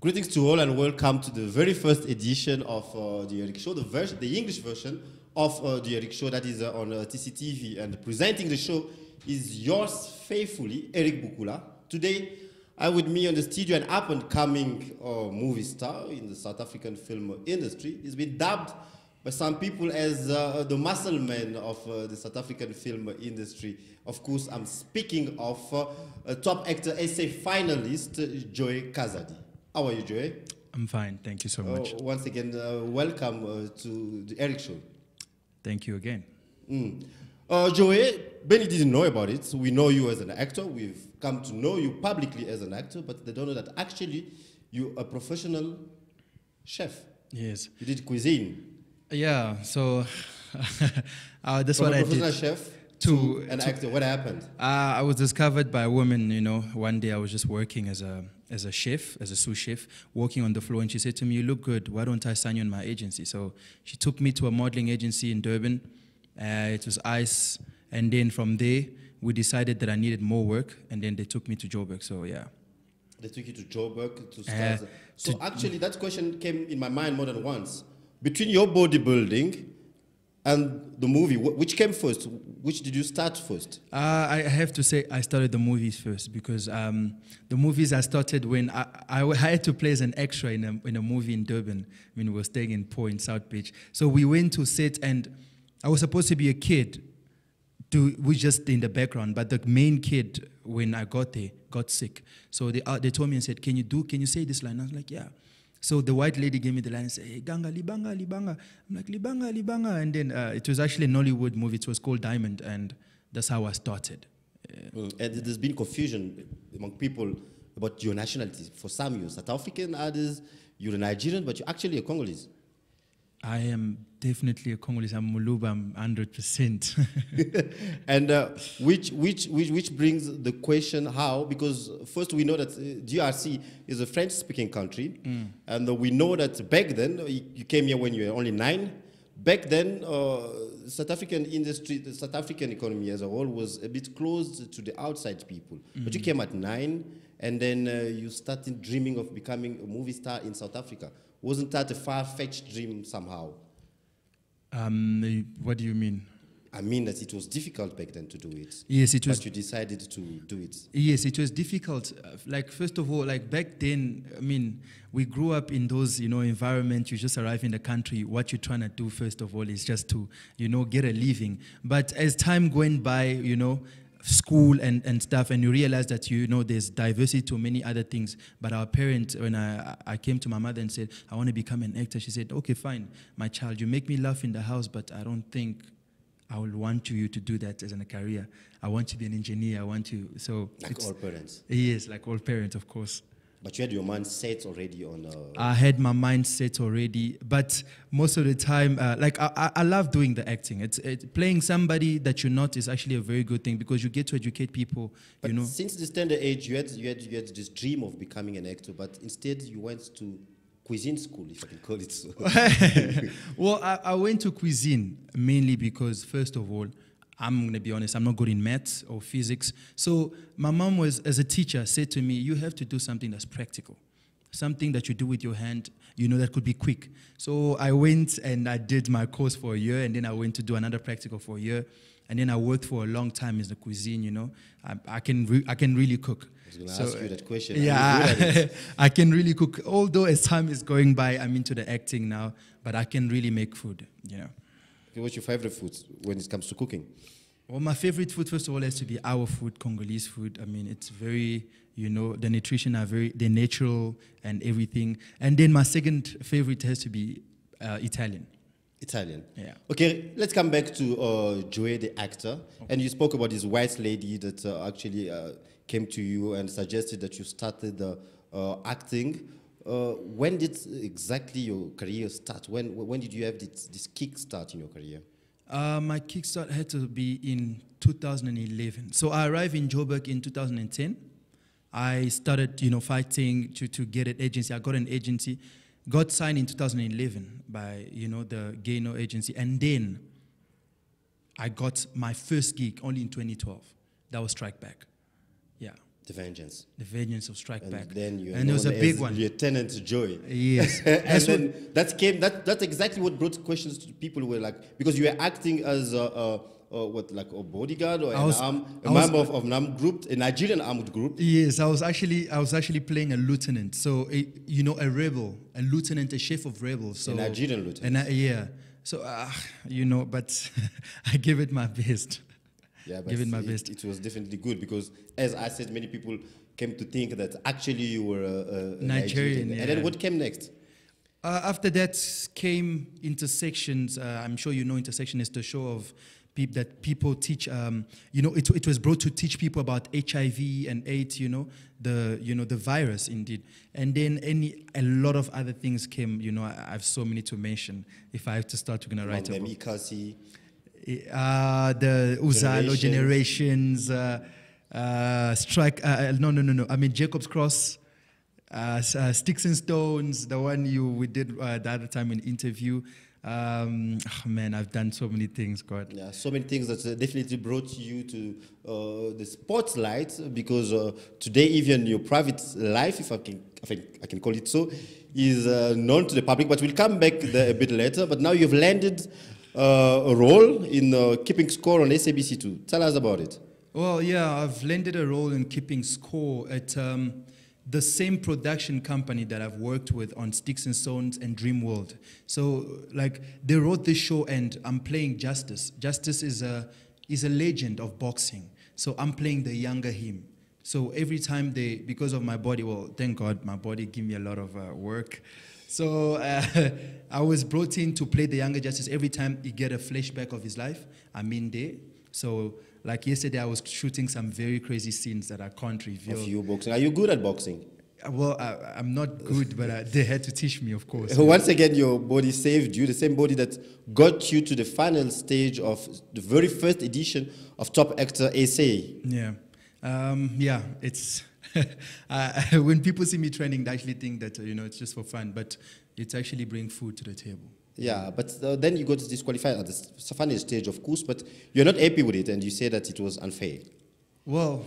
Greetings to all and welcome to the very first edition of uh, the Erick Show, the the English version of uh, the Erick Show that is uh, on uh, TCTV. And presenting the show is yours faithfully, Erick Bukula. Today, I with me on the studio an up and coming uh, movie star in the South African film industry. He's been dubbed by some people as uh, the muscle man of uh, the South African film industry. Of course, I'm speaking of uh, a top actor SA finalist, Joy Kazadi. How are you, Joy? I'm fine. Thank you so Uh, much. once again, uh, welcome uh, to the Erick Show. Thank you again. Mm. Uh, Joey, Benny didn't know about it. We know you as an actor. We've come to know you publicly as an actor, but they don't know that actually you're a professional chef. Yes. You did cuisine. Yeah. So uh, that's From what a I professional did. chef to- to an to- actor. What happened? Uh, I was discovered by a woman. You know, one day I was just working as a as a chef, as a sous chef, walking on the floor, and she said to me, "You look good. Why don't I sign you in my agency?" So she took me to a modeling agency in Durban. Uh, it was ICE, and then from there we decided that I needed more work, and then they took me to Joburg. So yeah. They took you to Joburg to Uh, start. so to- actually, that question came in my mind more than once. Between your bodybuilding and the movie, wh- which came first? Which did you start first? Uh, I have to say I started the movies first because um, the movies I started when I, I had to play as an extra in a, in a movie in Durban when we were staying in Po in South Beach. So we went to sit and I was supposed to be a kid to, just in the background, but the main kid when I got there got sick. So they, uh, they told me and said, can you do, can you say this line? I was like, yeah. So the white lady gave me the line and said, hey, Ganga, Libanga, Libanga. I'm like, Libanga, Libanga. And then uh, it was actually a Nollywood movie. It was called Diamond. And that's how I started. And there's been confusion among people about your nationality. For some, you're South African, others, you're a Nigerian, but you're actually a Congolese. I am definitely a Congolese. I'm Muluba. I'm 100%. and uh, which, which, which, which brings the question how, because first we know that uh, DRC is a French speaking country, and uh, we know that back then, uh, you came here when you were only nine. Back then, uh, South African industry, the South African economy as a whole was a bit closed to the outside people. But you came at nine, and then uh, you started dreaming of becoming a movie star in South Africa. Wasn't that a far-fetched dream somehow? um, what do you mean? I mean that it was difficult back then to do it. Yes, it was But you decided to do it. Yes, it was difficult. Uh, Like first of all, like back then, I mean, we grew up in those, you know, environment. You just arrive in the country. What you're trying to do first of all is just to, you know, get a living. But as time went by, you know, school and, and stuff, and you realize that you know there's diversity to many other things. But our parents, when I I came to my mother and said I want to become an actor, she said, okay, fine, my child, you make me laugh in the house, but I don't think I will want you to do that as a career. I want you to be an engineer. I want you. So Like all parents. Yes, like all parents, of course. But you had your mind set already on. Uh, I had my mind set already, but most of the time, uh, like I, I- love doing the acting. It's, it, playing somebody that you're not is actually a very good thing because you get to educate people. but you know, since this tender age, you had, you, had, you had this dream of becoming an actor, but instead you went to cuisine school, if I can call it so. well, I, I went to cuisine mainly because, first of all, I'm going to be honest, I'm not good in maths or physics. So my mom was, as a teacher, said to me, you have to do something that's practical, something that you do with your hand, you know, that could be quick. So I went and I did my course for a year, and then I went to do another practical for a year. And then I worked for a long time in the cuisine, you know. I, I, can, re- I can really cook. I was going to ask you that question. Yeah, good at it? I can really cook. Although as time is going by, I'm into the acting now, but I can really make food. You know. Okay, What's your favorite food when it comes to cooking? Well, my favorite food, first of all, has to be our food, Congolese food. I mean, it's very, you know, the nutrition are very, they're natural and everything. And then my second favorite has to be uh, Italian. Italian. Yeah. Okay, let's come back to uh, Joey, the actor. And you spoke about this white lady that uh, actually uh, came to you and suggested that you started uh, uh, acting. Uh, when did exactly your career start? When, when did you have this, this kick start in your career? Uh, my kickstart had to be in 2011. So I arrived in Joburg in 2010. I started, you know, fighting to, to get an agency. I got an agency. got signed in 2011 by you know the Gano agency, and then I got my first gig only in 2012. That was Strike Back. The Vengeance. the Vengeance of Strike And Back. then you and it was a big one. Lieutenant Joy. Yes, and then that came. That that's exactly what brought questions to people who were like because you were acting as a, a, a what like a bodyguard or was- arm, a was- member of, of an armed group, a Nigerian armed group. Yes, I was actually I was actually playing a lieutenant. So a, you know, a rebel, a lieutenant, a chief of rebels. So A Nigerian lieutenant. And I, yeah, so uh, you know, but I give it my best. Yeah, it my it, best. It was definitely good because, as I said, many people came to think that actually you were a, a- a Nigerian, And then what came next? Uh, after that came Intersexions. Uh, I'm sure you know Intersexion is the show of peop- that people teach. Um, you know, it, it was brought to teach people about HIV and AIDS. You know, the you know the virus indeed. And then any a lot of other things came. You know, I, I have so many to mention. If I have to start, we're gonna write a them, book. Ikasi, Uh, the Uzalo Generations. generations, uh, uh, strike. Uh, no, no, no, no. I mean Jacob's Cross, Sticks and Stones. The one you we did uh, the other time in interview. Um, oh, man, I've done so many things. God. Yeah, so many things that definitely brought you to uh, the spotlight because uh, today even your private life, if I can, I, I can call it so, is uh, known to the public. But we'll come back there a bit later. But now you've landed a role in uh, keeping score on SABC2. Tell us about it. Well, yeah, I've landed a role in keeping score at um, the same production company that I've worked with on Sticks and Stones and Dream World. So, like, they wrote this show, and I'm playing Justice. Justice is a is a legend of boxing. So I'm playing the younger him. So every time they, because of my body, well, thank God, my body give me a lot of uh, work. So uh, I was brought in to play the younger justice. Every time you get a flashback of his life, I'm in there. So like yesterday, I was shooting some very crazy scenes that I can't reveal. Of you boxing. Are you good at boxing? Well, I, I'm not good, but uh, they had to teach me, of course. Once again, your body saved you, the same body that got you to the final stage of the very first edition of Top Actor SA. Yeah, um, yeah. It's uh, when people see me training, they actually think that uh, you know it's just for fun, but it's actually bring food to the table. Yeah, but uh, then you got disqualified at the final stage, of course, but you're not happy with it and you say that it was unfair. Well,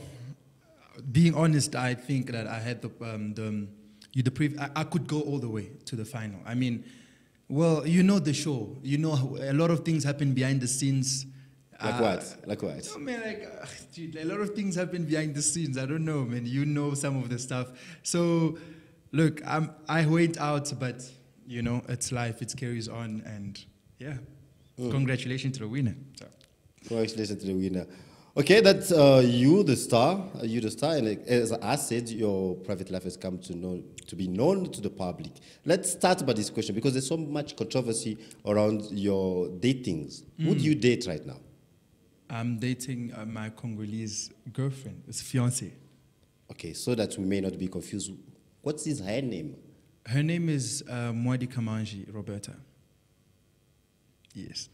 being honest, I think that I had the um, the you the I, I could go all the way to the final. I mean, well, you know the show. You know a lot of things happen behind the scenes. Like Uh, what? Like what? I mean, like, uh, dude, a lot of things happen behind the scenes. I don't know, man. You know some of the stuff. So, look, I'm, I went out, but you know, it's life. It carries on, and yeah, congratulations to the winner. So. Congratulations to the winner. Okay, that's uh, you, the star. Uh, you, the star, and as I said, your private life has come to know to be known to the public. Let's start by this question because there's so much controversy around your datings. Who do you date right now? I'm dating uh, my Congolese girlfriend, it's fiance. Okay, so that we may not be confused. What's his her name? Her name is uh, Mwadi Kamanji Roberta. Yes.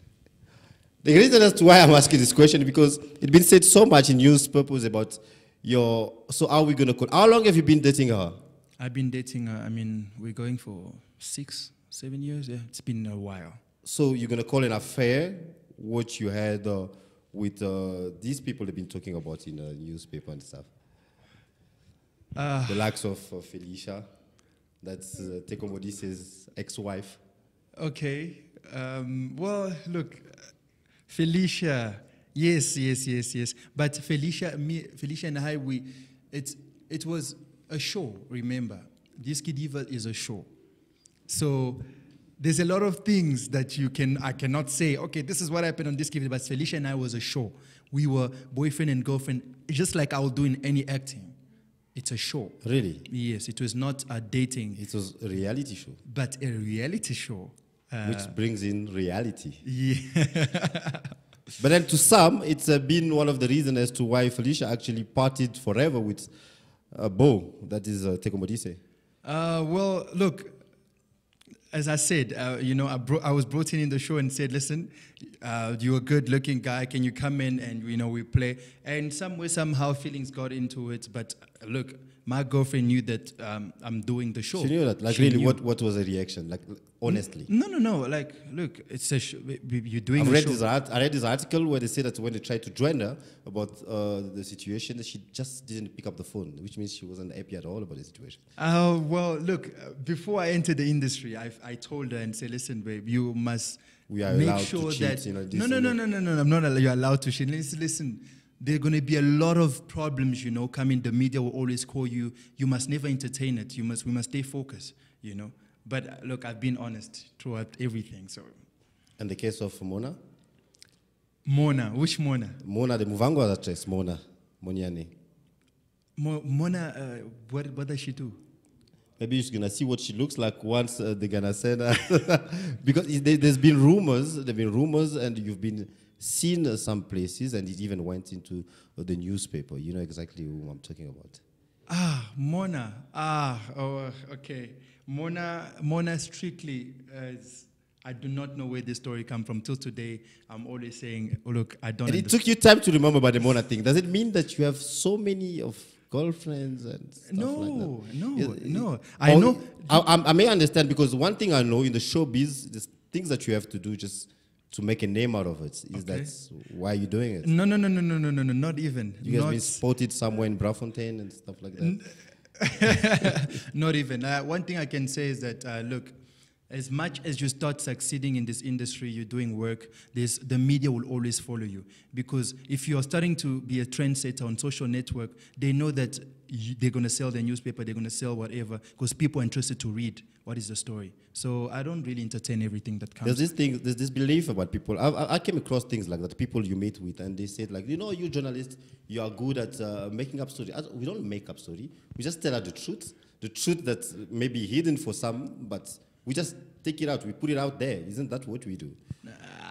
The reason as to why I'm asking this question because it's been said so much in newspapers about your. So how are we gonna call? How long have you been dating her? I've been dating her, I mean, we're going for six, seven years. Yeah, it's been a while. So you're gonna call an affair what you had uh, with uh, these people they've been talking about in the newspaper and stuff. Uh, the likes of uh, Felicia, that's uh, Teko Modise's ex-wife. Okay. Um, well, look, Felicia. Yes, yes, yes, yes. But Felicia, me, Felicia and I, we, it, it was a show. Remember, Diski Diva is a show. So there's a lot of things that you can, I cannot say. Okay, this is what happened on this Diva. But Felicia and I was a show. We were boyfriend and girlfriend, just like I would do in any acting. It's a show. Really, Yes, it was not a dating, it was a reality show, but a reality show. Uh, which brings in reality. yeah. But then to some, it's uh, been one of the reasons as to why Felicia actually parted forever with uh, Bo, that is uh, Teko Modise. Uh, well, look, as I said, uh, you know, I, bro- I was brought in in the show and said, listen, uh, you're a good looking guy. Can you come in and, you know, we play? And some way, somehow feelings got into it. But look, my girlfriend knew that um, I'm doing the show. She knew that. Like, She really, knew. what, what was the reaction? Like, honestly. No, no, no. Like, look, it's a sh- you're doing I've read show. this art, I read this article where they say that when they tried to join her about uh, the situation, she just didn't pick up the phone, which means she wasn't happy at all about the situation. Uh, well, look, before I entered the industry, I, I told her and said, listen, babe, you must We are make allowed to sure cheat, that. you know, no, no, and no, no, no, no, I'm not allowed. You're allowed to cheat. Listen, listen, there are going to be a lot of problems, you know, coming. The media will always call you. You must never entertain it. You must, we must stay focused, you know. But uh, look, I've been honest throughout everything. So, And the case of Mona, Mona, which Mona? Mona, the Muvhango actress, Mona, Monyane. Mo, Mona, uh, what, what does she do? Maybe you're gonna see what she looks like once uh, they're gonna send her, because it- there's been rumors, there've been rumors, and you've been seen uh, some places, and it even went into uh, the newspaper. You know exactly who I'm talking about. Ah, Mona. Ah, oh, uh, okay. Mona, Mona strictly. Uh, is- I do not know where this story come from. Till today, I'm always saying, oh, "Look, I don't." And it took you time to remember about the Mona thing. Does it mean that you have so many of girlfriends and stuff No, like that? no, Is- no. I know- I, I- may understand because one thing I know in the showbiz, there's things that you have to do just to make a name out of it. Is Okay. that why you're doing it? No, no, no, no, no, no, no, no, not even. You guys not, been spotted somewhere in Braamfontein and stuff like that. not even. Uh, one thing I can say is that, uh, look, as much as you start succeeding in this industry, you're doing work, there's, the media will always follow you. Because if you're starting to be a trendsetter on social network, they know that you, they're going to sell their newspaper, they're going to sell whatever, because people are interested to read what is the story. So I don't really entertain everything that comes. There's this thing, there's this belief about people. I, I, I came across things like that. People you meet with, and they said like, you know, you journalists, you are good at uh, making up story. We don't make up story. We just tell her the truth, the truth that may be hidden for some, but we just take it out. We put it out there. Isn't that what we do?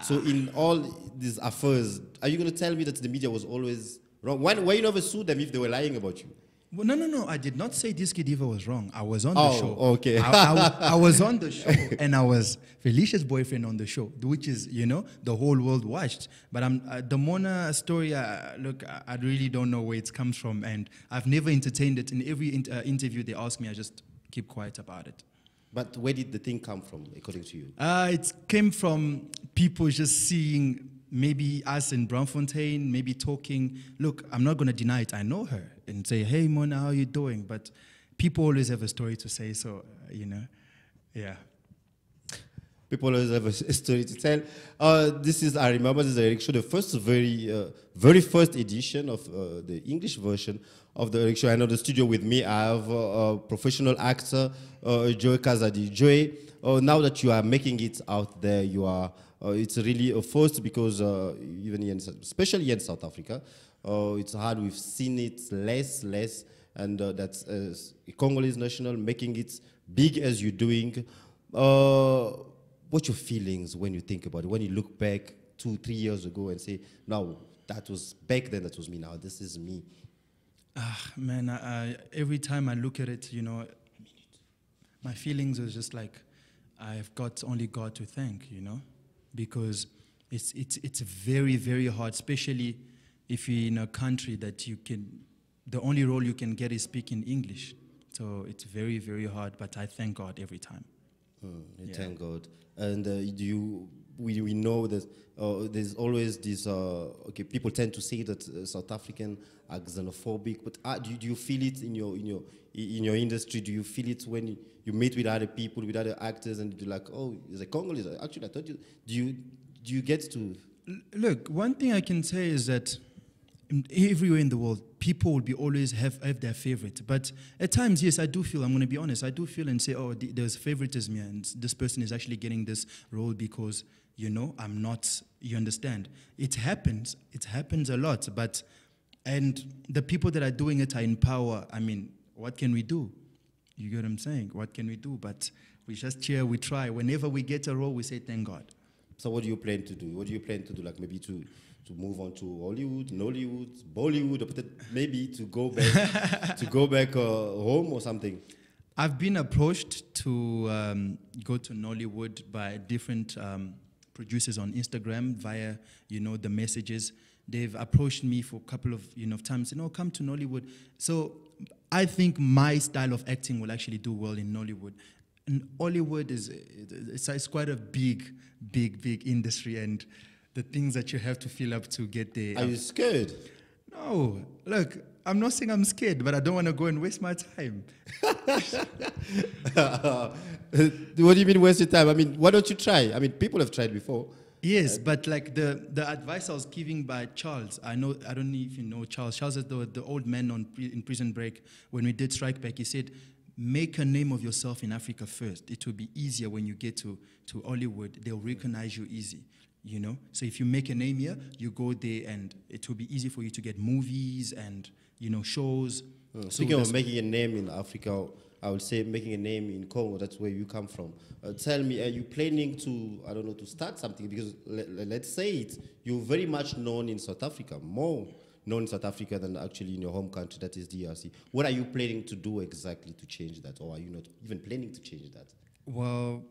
So in all these affairs, are you going to tell me that the media was always wrong? Why, why you never sued them if they were lying about you? Well, no, no, no. I did not say Diski Diva was wrong. I was on Oh, the show. okay. I, I- I was on the show, and I was Felicia's boyfriend on the show, which is, you know, the whole world watched. But I'm uh, the Mona story. Uh, look, I, I really don't know where it comes from, and I've never entertained it. In every in, uh, interview they ask me, I just keep quiet about it. But where did the thing come from, according to you? Uh, it came from people just seeing maybe us in Braamfontein, maybe talking. Look, I'm not going to deny it. I know her and say, hey, Mona, how are you doing? But people always have a story to say. So, uh, you know, yeah. People always have a story to tell. Uh, this is, I remember this Show, the first very, uh, very first edition of uh, the English version of the Show. I know the studio with me, I have a professional actor, uh, Joey Kazadi. Joey, uh, now that you are making it out there, you are, uh, it's really a first because even in, especially in South Africa, it's hard. We've seen it less, less, and that's uh, Congolese national making it big as you're doing. What's your feelings when you think about it? When you look back two, three years ago and say, "No, that was back then. That was me. Now this is me." Ah, man, I, I, every time I look at it, you know, my feelings are just like I've got only God to thank, you know, because it's it's it's very very hard, especially if you're in a country that you can, the only role you can get is speaking English. So it's very very hard, but I thank God every time. Mm, Yeah. Thank God. And uh, do you? We, we know that uh, there's always this. Uh, okay, people tend to say that uh, South African are xenophobic, but uh, do, you, do you feel it in your in your in your industry? Do you feel it when you, you meet with other people, with other actors, and you're like, oh, is a Congolese? Actually, I thought you. Do you do you get to? L- Look, one thing I can say is that everywhere in the world, people will be always have, have their favorite. But at times, yes, I do feel, I'm going to be honest, I do feel and say, oh, th- there's favoritism here, and this person is actually getting this role because, you know, I'm not, you understand. It happens, it happens a lot, but, and the people that are doing it are in power. I mean, what can we do? You get what I'm saying? What can we do? But we just cheer, we try. Whenever we get a role, we say, thank God. So what do you plan to do? What do you plan to do? Like maybe to to move on to Hollywood, Nollywood, Bollywood, or maybe to go back to go back uh, home or something. I've been approached to um, go to Nollywood by different um, producers on Instagram via, you know, the messages. They've approached me for a couple of, you know, times, you know, come to Nollywood. So I think my style of acting will actually do well in Nollywood. And Hollywood is it's, it's quite a big, big, big industry, and the things that you have to fill up to get there. Are you scared? No, look, I'm not saying I'm scared, but I don't want to go and waste my time. what do you mean waste your time? I mean, why don't you try? I mean, people have tried before. Yes, but like the, the advice I was giving by Charles, I know I don't know if you know Charles. Charles is the, the old man on in Prison Break. When we did Strike Back, he said, "Make a name of yourself in Africa first. It will be easier when you get to to Hollywood. They'll recognize you easy." You know, so if you make a name here, you go there, and it will be easy for you to get movies and you know shows. Uh, So Speaking of making a name in Africa, I would say making a name in Congo. That's where you come from. Uh, tell me, are you planning to, I don't know, to start something? Because let, let's say it, you're very much known in South Africa, more known in South Africa than actually in your home country, that is DRC. What are you planning to do exactly to change that, or are you not even planning to change that? Well,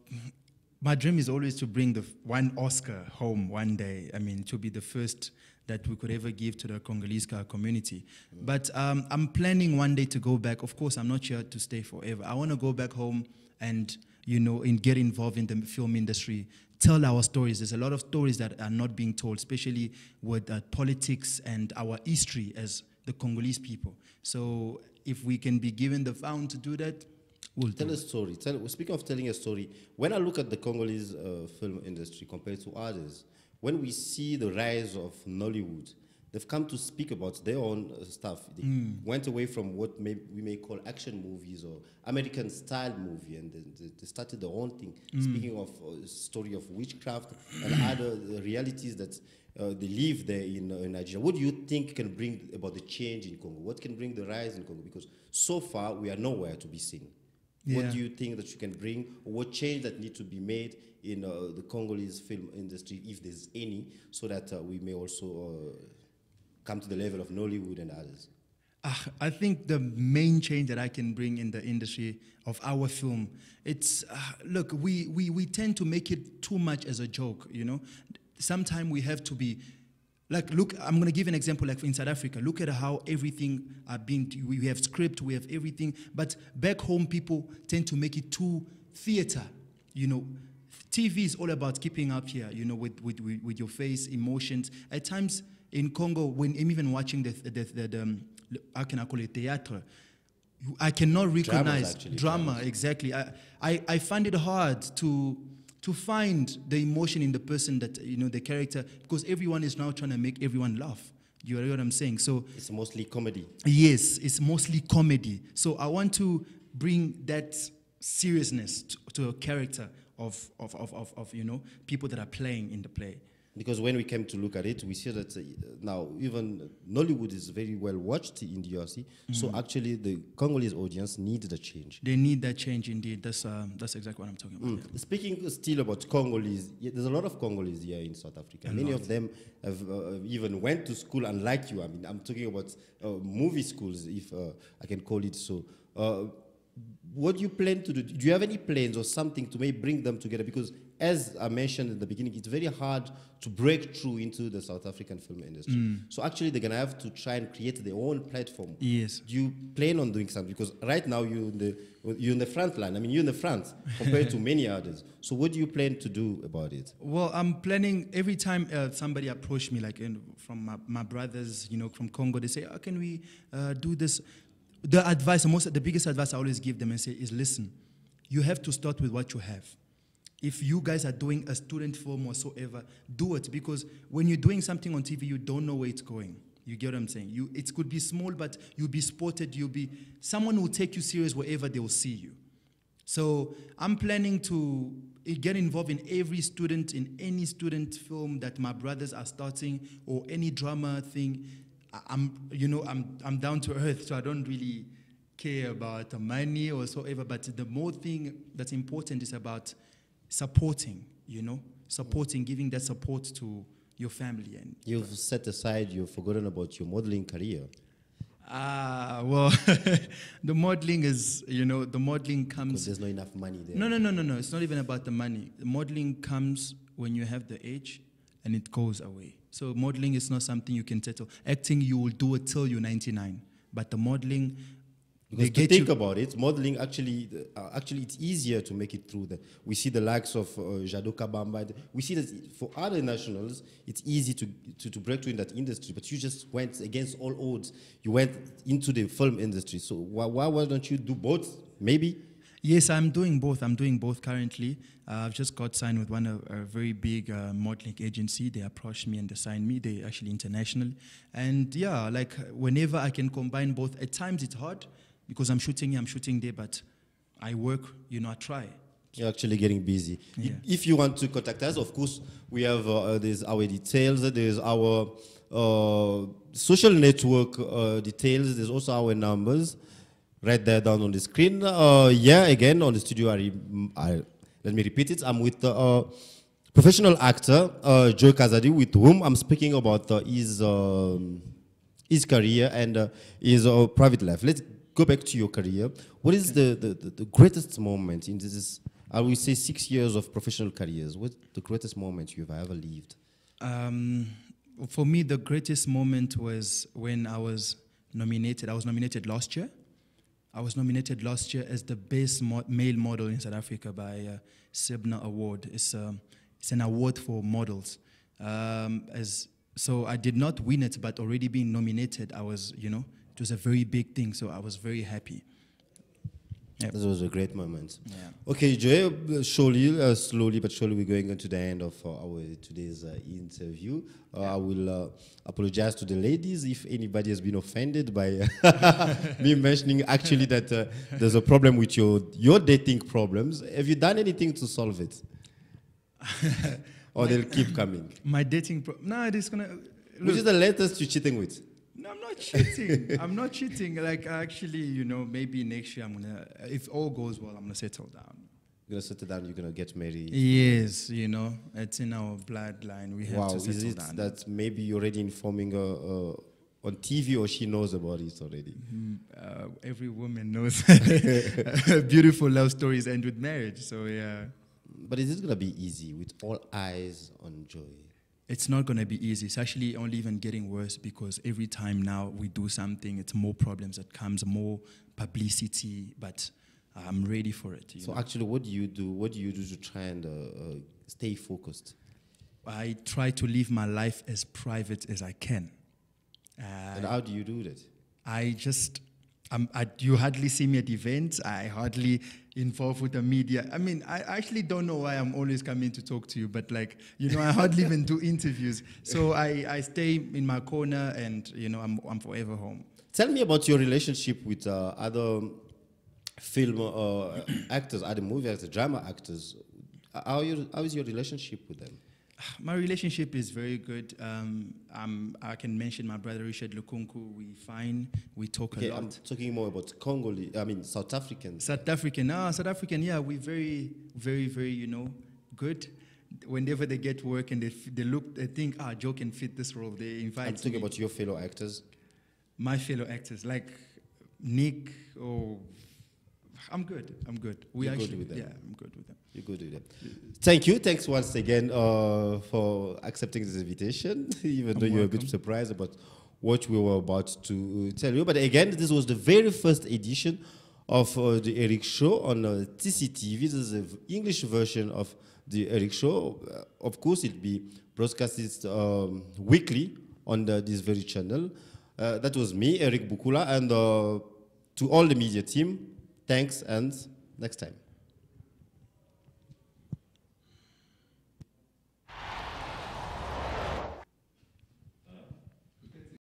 my dream is always to bring the one Oscar home one day. I mean, to be the first that we could ever give to the Congolese co- community. But um, I'm planning one day to go back. Of course, I'm not here to stay forever. I want to go back home and you know, and get involved in the film industry. Tell our stories. There's a lot of stories that are not being told, especially with uh, politics and our history as the Congolese people. So, if we can be given the found to do that, we'll Tell a story. Tell, speaking of telling a story, when I look at the Congolese uh, film industry compared to others, when we see the rise of Nollywood, they've come to speak about their own uh, stuff. They went away from what may, we may call action movies or American style movie, and they, they- started their own thing. Speaking of uh, story of witchcraft and other uh, realities that uh, they live there in, uh, in Nigeria. What do you think can bring about the change in Congo? What can bring the rise in Congo? Because so far we are nowhere to be seen. What do you think that you can bring, or what change that need to be made in uh, the Congolese film industry, if there's any, so that uh, we may also uh, come to the level of Nollywood and others? Ah, I think the main change that I can bring in the industry of our film, it's uh, look, we, we we tend to make it too much as a joke, you know. Sometimes we have to be like look. I'm gonna give an example. Like in South Africa, look at how everything are being. We have script, we have everything, but back home people tend to make it too theater, you know. TV is all about keeping up here, you know, with, with, with, your face, emotions. At times in Congo, when I'm even watching the, the, the, the um, how can I call it, theater, I cannot recognize actually, drama, exactly. I, I, I find it hard to, to find the emotion in the person that, you know, the character, because everyone is now trying to make everyone laugh. You know what I'm saying? So It's mostly comedy. Yes, it's mostly comedy. So I want to bring that seriousness to, to a character of, of, of, of, of, you know, people that are playing in the play. Because when we came to look at it, we see that uh, now even Nollywood is very well watched in DRC. So actually, the Congolese audience needs the change. They need that change indeed. That's, um, that's exactly what I'm talking about. Mm. Speaking still about Congolese, yeah, there's a lot of Congolese here in South Africa. Many of them have uh, even went to school, unlike you. I mean, I'm talking about uh, movie schools, if uh, I can call it so. Uh, what do you plan to do? Do you have any plans or something to maybe bring them together? Because as I mentioned in the beginning, it's very hard to break through into the South African film industry. So actually, they're gonna have to try and create their own platform. Yes. Do you plan on doing something? Because right now you're in the you're in the front line. I mean, you're in the front compared to many others. So what do you plan to do about it? Well, I'm planning every time uh, somebody approach me, like in, from my, my brothers, you know, from Congo, they say, "How can we uh, do this?" The advice, the most, the biggest advice I always give them and say is, "Listen, you have to start with what you have. If you guys are doing a student film whatsoever, do it because when you're doing something on TV, you don't know where it's going. You get what I'm saying? You, it could be small, but you'll be spotted. You'll be someone will take you serious wherever they will see you. So I'm planning to get involved in every student, in any student film that my brothers are starting or any drama thing. I'm, you know, I'm, I'm down to earth, so I don't really care about money or so ever. But the more thing that's important is about supporting, you know, supporting, giving that support to your family. And You've set aside, you've forgotten about your modeling career. ah, well, the modeling is, you know, the modeling comes Because there's not enough money there. No, no, no, no, no. It's not even about the money. The modeling comes when you have the age and it goes away. So modeling is not something you can settle. Acting, you will do it till you're 99. But the modeling, Because to think you. about it, modeling actually, uh, actually, it's easier to make it through. The, we see the likes of uh, Jado Kabamba. We see that for other nationals, it's easy to, to to break through in that industry. But you just went against all odds. You went into the film industry. So why, why, why don't you do both? Maybe. Yes, I'm doing both. I'm doing both currently. Uh, I've just got signed with one a, a very big uh, modeling agency. They approached me and they signed me. They actually international, and yeah, like whenever I can combine both. At times it's hard because I'm shooting here, I'm shooting there, but I work. You know, I try. You're actually getting busy. Yeah. If you want to contact us, of course, we have uh, there's our details. There's our uh, social network uh, details. There's also our numbers. Right there down on the screen. Uh, yeah, again on the studio. I, I let me repeat it. I'm with the uh, professional actor uh, Joe Kazadi, with whom I'm speaking about uh, his um, his career and uh, his uh, private life. Let's go back to your career. What is the, the, the, the greatest moment in this, I will say, six years of professional careers? What's the greatest moment you've ever lived? Um, for me, the greatest moment was when I was nominated. I was nominated last year. I was nominated last year as the best mo- male model in South Africa by uh, Award. It's, um, it's an award for models. Um, as, so I did not win it, but already being nominated, I was, you know, was a very big thing. So I was very happy. Yep. This was a great moment. Yeah. Okay, Joe, uh, surely, uh, slowly but surely, we're going to the end of uh, our today's uh, interview. Uh, I will uh, apologize to the ladies if anybody has been offended by me mentioning actually that uh, there's a problem with your your dating problems. Have you done anything to solve it? or they'll keep coming. My dating, problem? no, it's gonna. Which is the latest you're cheating with? No, I'm not cheating. I'm not cheating. Like actually, you know, maybe next year I'm gonna, if all goes well, I'm gonna settle down. You're gonna settle down. You're gonna get married. Yes, you know, it's in our bloodline. We have Wow, to is settle it down. that maybe you're already informing her uh, on TV or she knows about it already? Mm, uh, every woman knows beautiful love stories end with marriage. So yeah, But is it gonna be easy with all eyes on Joy? It's not gonna be easy. It's actually only even getting worse because every time now we do something, it's more problems that comes, more publicity. But I'm ready for it. So know. actually, what do you do? What do you do to try and uh, uh, stay focused? I try to live my life as private as I can. Uh, and how do you do that? I just, I, you hardly see me at events. I hardly involve with the media. I mean, I actually don't know why I'm always coming to talk to you, but like, you know, I hardly even do interviews. So I, I stay in my corner and, you know, I'm, I'm forever home. Tell me about your relationship with uh, other film uh, actors, other movie actors, drama actors. How, you, how is your relationship with them? My relationship is very good. Um, um, I can mention my brother Richard Lukunku. We fine. We talk Okay, a lot. I'm talking more about Congolese, I mean South Africans. South African, ah, South African, yeah, we very, very, very, you know, good. Whenever they get work and they, f- they look, they think, ah, Joe can fit this role. They invite I'm talking me. about your fellow actors. my fellow actors, like Nick or I'm good. I'm good. We You're good actually, with them. yeah, I'm good with them. You're good with it. Thank you. Thanks once again uh, for accepting this invitation, even though you're a bit surprised about what we were about to tell you. But again, this was the very first edition of uh, the Erick Show on uh, TCTV. This is the English version of the Erick Show. Uh, of course, it'll be broadcasted um, weekly on the, this very channel. Uh, that was me, Erick Bukula, and uh, to all the media team, thanks and next time.